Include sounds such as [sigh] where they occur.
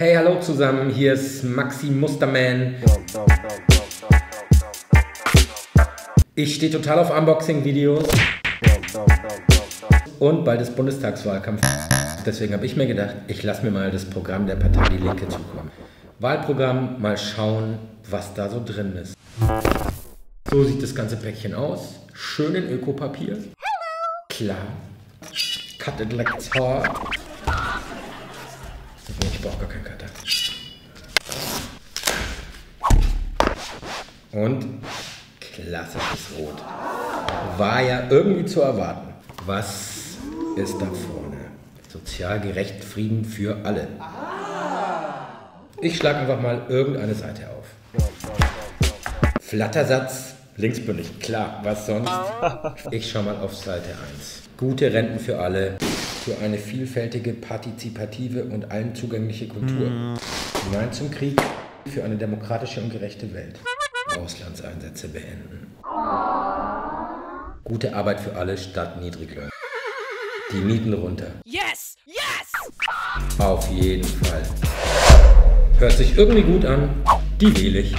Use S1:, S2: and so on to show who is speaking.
S1: Hey, hallo zusammen, hier ist Maxi Musterman. Ich stehe total auf Unboxing-Videos. Und bald ist Bundestagswahlkampf. Deswegen habe ich mir gedacht, ich lasse mir mal das Programm der Partei Die Linke zukommen. Wahlprogramm, mal schauen, was da so drin ist. So sieht das ganze Päckchen aus. Schön in Ökopapier. Klar. Cut it like it's hot. Ich brauche gar keinen Cutter. Und klassisches Rot. War ja irgendwie zu erwarten. Was ist da vorne? Sozial gerecht Frieden für alle. Ich schlage einfach mal irgendeine Seite auf. Flattersatz, linksbündig, klar, was sonst? [laughs] Ich schau mal auf Seite 1. Gute Renten für alle, für eine vielfältige, partizipative und allen zugängliche Kultur. Nein zum Krieg, für eine demokratische und gerechte Welt. Auslandseinsätze beenden. Gute Arbeit für alle statt Niedriglöhne. Die Mieten runter.
S2: Yes! Yes!
S1: Auf jeden Fall. Hört sich irgendwie gut an. Die wähle ich.